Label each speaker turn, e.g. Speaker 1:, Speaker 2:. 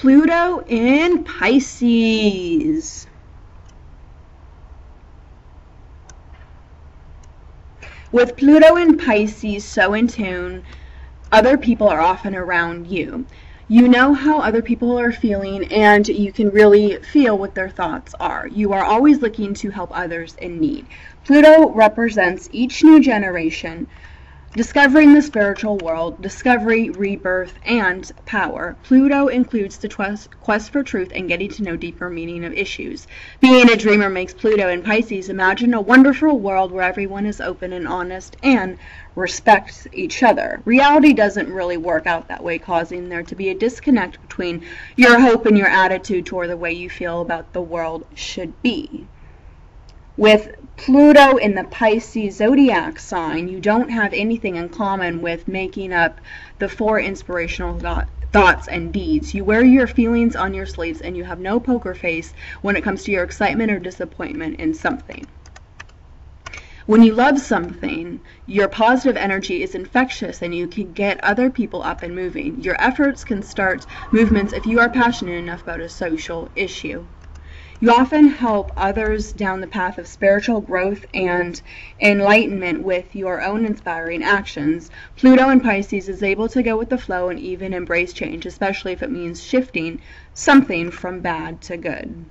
Speaker 1: Pluto in Pisces. With Pluto in Pisces so in tune, other people are often around you. You know how other people are feeling and you can really feel what their thoughts are. You are always looking to help others in need. Pluto represents each new generation Discovering the spiritual world, discovery, rebirth, and power. Pluto includes the quest for truth and getting to know deeper meaning of issues. Being a dreamer makes Pluto in Pisces imagine a wonderful world where everyone is open and honest and respects each other. Reality doesn't really work out that way, causing there to be a disconnect between your hope and your attitude toward the way you feel about the world should be. With Pluto in the Pisces zodiac sign, you don't have anything in common with making up the four inspirational thoughts and deeds. You wear your feelings on your sleeves and you have no poker face when it comes to your excitement or disappointment in something. When you love something, your positive energy is infectious and you can get other people up and moving. Your efforts can start movements if you are passionate enough about a social issue. You often help others down the path of spiritual growth and enlightenment with your own inspiring actions. Pluto in Pisces is able to go with the flow and even embrace change, especially if it means shifting something from bad to good.